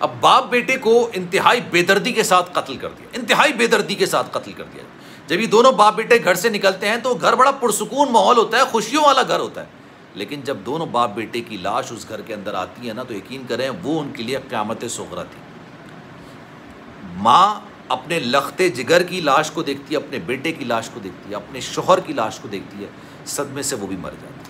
अब बाप बेटे को इंतहाई बेदर्दी के साथ कत्ल कर दिया, इंतहाई बेदर्दी के साथ कत्ल कर दिया। जब ये दोनों बाप बेटे घर से निकलते हैं तो घर बड़ा पुरसकून माहौल होता है, खुशियों वाला घर होता है। लेकिन जब दोनों बाप बेटे की लाश उस घर के अंदर आती है ना तो यकीन करें, वो उनके लिए क़्यामत सगरा थी। माँ अपने लखते जिगर की लाश को देखती है, अपने बेटे की लाश को देखती है, अपने शोहर की लाश को देखती है सदमे से वो भी मर जाती है।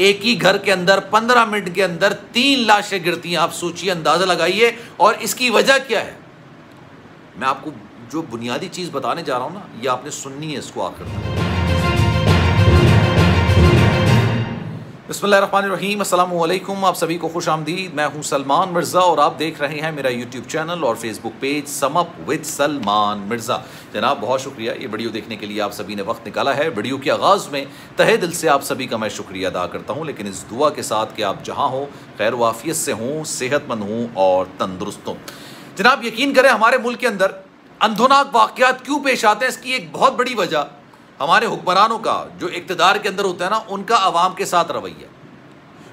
एक ही घर के अंदर, पंद्रह मिनट के अंदर तीन लाशें गिरती हैं। आप सोचिए, अंदाज़ा लगाइए। और इसकी वजह क्या है? मैं आपको जो बुनियादी चीज़ बताने जा रहा हूँ ना, ये आपने सुननी है इसको आकर बसमीम अल्लाम आप सभी को खुश आमदीद। मैं हूँ सलमान मिर्ज़ा और आप देख रहे हैं मेरा यूट्यूब चैनल और Facebook page sum up with Salman Mirza. जनाब, बहुत शुक्रिया, ये वीडियो देखने के लिए आप सभी ने वक्त निकाला है। वीडियो के आगाज़ में तहे दिल से आप सभी का मैं शुक्रिया अदा करता हूँ, लेकिन इस दुआ के साथ कि आप जहाँ हों, खैर वाफियत से हों, सेहतमंद हों और तंदुरुस्त हों। जनाब, यकीन करें, हमारे मुल्क के अंदर अंधोनाक वाक़ात क्यों पेश आते हैं? इसकी एक बहुत बड़ी वजह हमारे हुक्मरानों का, जो इकतदार के अंदर होता है ना, उनका आवाम के साथ रवैया।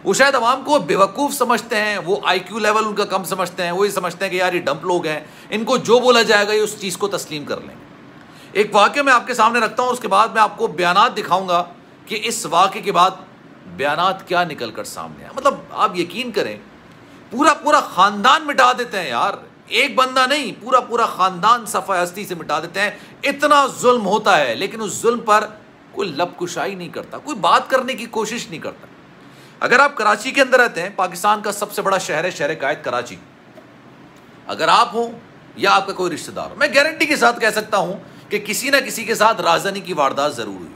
वो शायद आवाम को बेवकूफ़ समझते हैं, वो आईक्यू लेवल उनका कम समझते हैं, वो ये समझते हैं कि यार ये डंप लोग हैं, इनको जो बोला जाएगा ये उस चीज़ को तस्लीम कर लेंगे। एक वाक्य मैं आपके सामने रखता हूँ, उसके बाद मैं आपको बयान दिखाऊँगा कि इस वाक्य के बाद बयान क्या निकल कर सामने आए मतलब आप यकीन करें पूरा पूरा ख़ानदान मिटा देते हैं यार। एक बंदा नहीं पूरा पूरा ख़ानदान सफ़ा हस्ती से मिटा देते हैं। इतना जुल्म होता है, लेकिन उस जुल्म पर कोई लबकुशाई नहीं करता, कोई बात करने की कोशिश नहीं करता। अगर आप कराची के अंदर रहते हैं, पाकिस्तान का सबसे बड़ा शहर है, शहर कायद कराची। अगर आप हो, या आपका कोई रिश्तेदार हो, मैं गारंटी के साथ कह सकता हूँ कि किसी ना किसी के साथ राजधानी की वारदात ज़रूर हुई।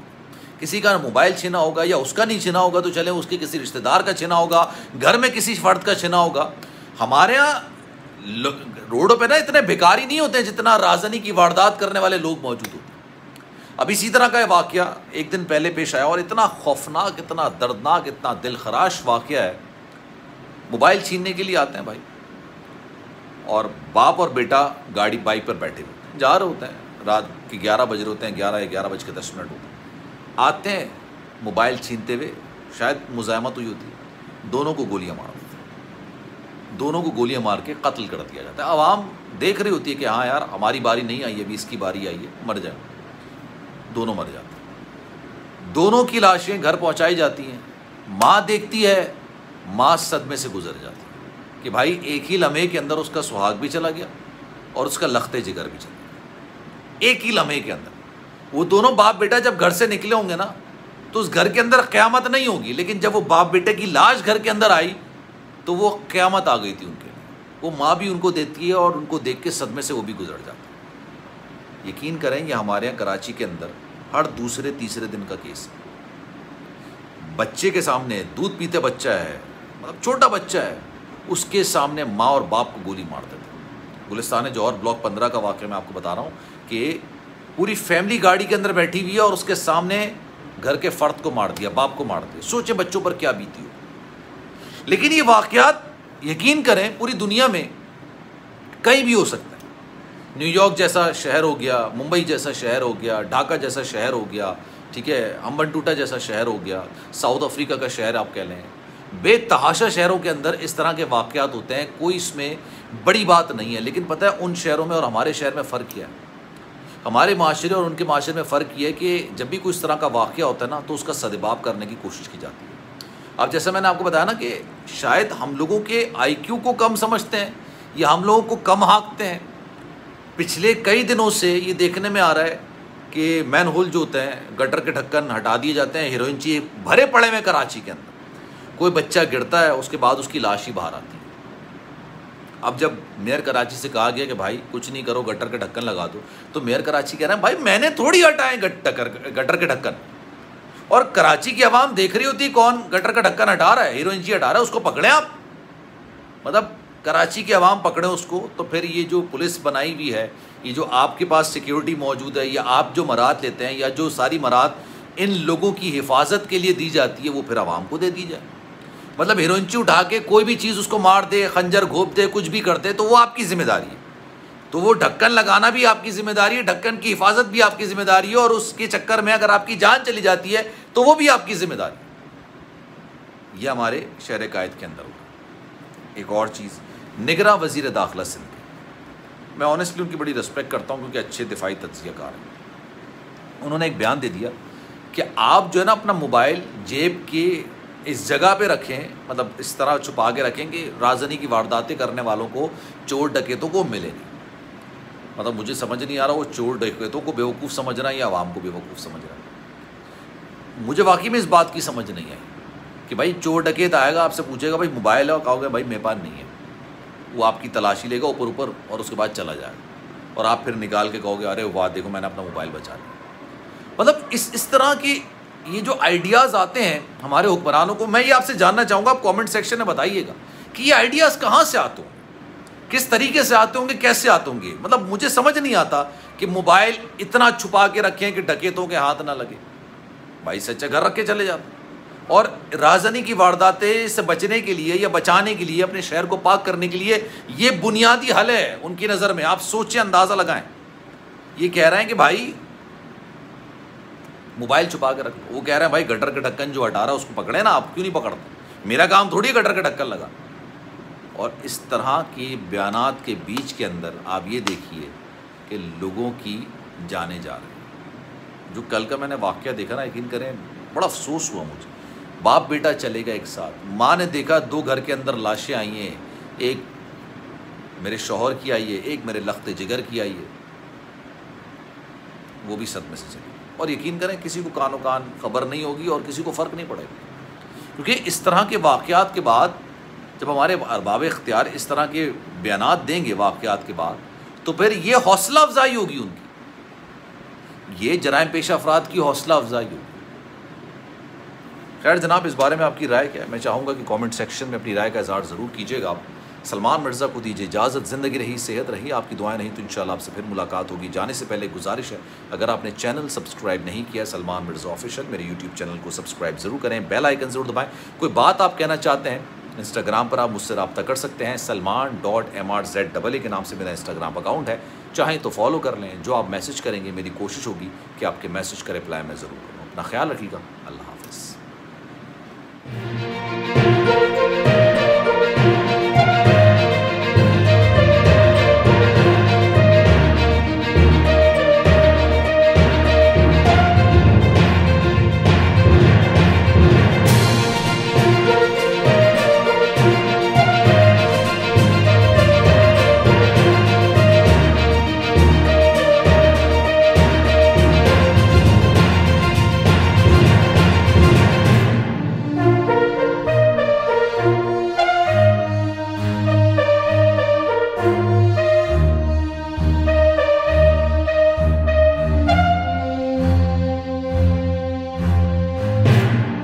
किसी का मोबाइल छीना होगा या उसका नहीं छीना होगा तो चले उसके किसी रिश्तेदार का छीना होगा, घर में किसी फर्द का छीना होगा। हमारे यहाँ रोडों पे ना इतने भिकारी नहीं होते जितना राजधानी की वारदात करने वाले लोग मौजूद होते अब इसी तरह का वाक़ एक दिन पहले पेश आया और इतना खौफनाक, इतना दर्दनाक, इतना दिल खराश वाक़ है। मोबाइल छीनने के लिए आते हैं भाई। और बाप और बेटा गाड़ी बाइक पर बैठे हुए जा रहे होते हैं। रात के ग्यारह बज रहे होते हैं, ग्यारह ग्यारह बज के दस मिनट होते हैं। आते हैं मोबाइल छीनते हुए, शायद मुजामत हुई होती है। दोनों को गोलियाँ मार। दोनों को गोलियाँ मार के कत्ल कर दिया जाता है। आवाम देख रही होती है कि हाँ यार, हमारी बारी नहीं आई, अभी इसकी बारी आई है, मर जाए। दोनों मर जाते हैं। दोनों की लाशें घर पहुंचाई जाती हैं। माँ देखती है, माँ सदमे से गुजर जाती है कि भाई, एक ही लम्हे के अंदर उसका सुहाग भी चला गया और उसका लखते जिगर भी चला गया। एक ही लम्हे के अंदर। वो दोनों बाप बेटा जब घर से निकले होंगे ना तो उस घर के अंदर क़्यामत नहीं होगी, लेकिन जब वो बाप बेटे की लाश घर के अंदर आई तो वो क़्यामत आ गई थी उनके लिए। वो माँ भी उनको देती है और उनको देख के सदमे से वो भी गुजर जाता यकीन करें, ये हमारे यहाँ कराची के अंदर हर दूसरे, तीसरे दिन का केस है। बच्चे के सामने दूध पीते बच्चा है मतलब छोटा बच्चा है, उसके सामने माँ और बाप को गोली मार देते गुलिस्तान जौहर ब्लॉक पंद्रह का वाक्य मैं आपको बता रहा हूँ कि पूरी फैमिली गाड़ी के अंदर बैठी हुई है और उसके सामने घर के फ़र्द को मार दिया, बाप को मार दिया। सोचे बच्चों पर क्या बीती हो लेकिन ये वाक़ात यकीन करें, पूरी दुनिया में कहीं भी हो सकता है। न्यूयॉर्क जैसा शहर हो गया, मुंबई जैसा शहर हो गया, ढाका जैसा शहर हो गया, ठीक है अम्बन टूटा जैसा शहर हो गया, साउथ अफ्रीका का शहर आप कह लें, बेतहाशा शहरों के अंदर इस तरह के वाक़ात होते हैं, कोई इसमें बड़ी बात नहीं है, लेकिन पता है उन शहरों में और हमारे शहर में फ़र्क क्या है? हमारे माशरे और उनके माशरे में फ़र्क यह है कि जब भी कोई इस तरह का वाक़ होता है ना तो उसका सदबाब करने की कोशिश की जाती है। अब जैसे मैंने आपको बताया ना कि शायद हम लोगों के आईक्यू को कम समझते हैं, या हम लोगों को कम हाँकते हैं। पिछले कई दिनों से ये देखने में आ रहा है कि मैन होल जो होते हैं गटर के ढक्कन हटा दिए जाते हैं हीरोइन ची भरे पड़े हुए कराची के अंदर। कोई बच्चा गिरता है, उसके बाद उसकी लाश ही बाहर आती है। अब जब मेयर कराची से कहा गया कि भाई, कुछ नहीं करो गटर के ढक्कन लगा दो तो मेयर कराची कह रहे हैं, भाई, मैंने थोड़ी हटाए गटर के ढक्कन। और कराची की आवाम देख रही होती कौन गटर का ढक्कन हटा रहा है, हीरोइन जी हटा रहा है, उसको पकड़े आप। मतलब कराची की आवाम पकड़े उसको तो फिर ये जो पुलिस बनाई हुई है, ये जो आपके पास सिक्योरिटी मौजूद है, या आप जो मरात लेते हैं, या जो सारी मरात इन लोगों की हिफाजत के लिए दी जाती है, वो फिर आवाम को दे दी जाए। मतलब हीरोइनची उठा के कोई भी चीज़ उसको मार दे, खंजर घोप दे, कुछ भी करते तो वो आपकी ज़िम्मेदारी है। तो वो ढक्कन लगाना भी आपकी ज़िम्मेदारी है, ढक्कन की हिफाजत भी आपकी ज़िम्मेदारी है और उसके चक्कर में अगर आपकी जान चली जाती है तो वो भी आपकी ज़िम्मेदारी ये हमारे शहर कायद के अंदर होगा। एक और चीज़ निगरा वज़ीर दाखिला सिंध मैं ऑनेस्टली उनकी बड़ी रिस्पेक्ट करता हूँ क्योंकि अच्छे दिफाई तजियाकार हैं। उन्होंने एक बयान दे दिया कि आप जो है ना अपना मोबाइल जेब के इस जगह पे रखें मतलब इस तरह छुपा के रखें कि राजनी की वारदातें करने वालों को, चोर डकेतों को मिले नहीं मतलब मुझे समझ नहीं आ रहा वो चोर डकेतों को बेवकूफ़ समझ रहा है या आवाम को बेवकूफ़ समझ रहा है। मुझे वाकई में इस बात की समझ नहीं आई कि भाई चोर डकेत आएगा, आपसे पूछेगा, भाई मोबाइल है और कहोगे, भाई मेरे पास नहीं है। वो आपकी तलाशी लेगा ऊपर ऊपर और उसके बाद चला जाएगा। और आप फिर निकाल के कहोगे, अरे वाह, देखो मैंने अपना मोबाइल बचा लिया। मतलब इस इस तरह की ये जो आइडियाज़ आते हैं हमारे हुक्मरानों को, मैं ये आपसे जानना चाहूँगा, आप कमेंट सेक्शन में बताइएगा कि ये आइडियाज़ कहाँ से आते होंगे किस तरीके से आते होंगे, कैसे आते होंगे? मतलब मुझे समझ नहीं आता कि मोबाइल इतना छुपा के रखें कि डकेतों के हाथ ना लगे। भाई सच्चा घर रख के चले जाते और राजधानी की वारदातें से बचने के लिए या बचाने के लिए, अपने शहर को पाक करने के लिए ये बुनियादी हल है उनकी नज़र में। आप सोचें, अंदाज़ा लगाएँ। ये कह रहे हैं कि भाई, मोबाइल छुपा के रख वो कह रहे हैं, भाई गटर का ढक्कन जो हटा रहा है, उसको पकड़े ना, आप क्यों नहीं पकड़ते? मेरा काम थोड़ी गटर का ढक्कन लगा। और इस तरह के बयान के बीच के अंदर आप ये देखिए कि लोगों की जाने जा रही जो कल का मैंने वाक्य देखा ना, यकीन करें, बड़ा अफसोस हुआ मुझे। बाप बेटा चले गए एक साथ। माँ ने देखा दो घर के अंदर लाशें आई हैं। एक मेरे शोहर की आई है, एक मेरे लख्त जिगर की आई है। वो भी सदमे से चली। और यकीन करें, किसी को कानो कान खबर नहीं होगी और किसी को फ़र्क नहीं पड़ेगा। क्योंकि इस तरह के वाक़ात के बाद जब हमारे अरबाब इख्तियार इस तरह के बयान देंगे वाक़ात के बाद तो फिर ये हौसला अफजाई होगी उनकी। ये जराइम पेशा अफराद की हौसला अफजाई होगी। खैर जनाब, इस बारे में आपकी राय क्या है? मैं चाहूँगा कि कमेंट सेक्शन में अपनी राय का इजहार ज़रूर कीजिएगा आप। सलमान मिर्ज़ा को दीजिए इजाज़त, ज़िंदगी रही, सेहत रही, आपकी दुआएँ नहीं तो इंशाल्लाह आपसे फिर मुलाकात होगी। जाने से पहले गुजारिश है, अगर आपने चैनल सब्सक्राइब नहीं किया, सलमान मिर्ज़ा ऑफिशियल मेरे यूट्यूब चैनल को सब्सक्राइब ज़रूर करें, बेल आइकन ज़रूर दबाएँ। कोई बात आप कहना चाहते हैं इंस्टाग्राम पर आप मुझसे रबता कर सकते हैं। Salman dot M R Z double A के नाम से मेरा इंस्टाग्राम अकाउंट है। चाहें तो फॉलो कर लें। जो आप मैसेज करेंगे, मेरी कोशिश होगी कि आपके मैसेज का रिप्लाई मैं ज़रूर करूँ। अपना ख्याल रखिएगा। अल्लाह हाफिज़।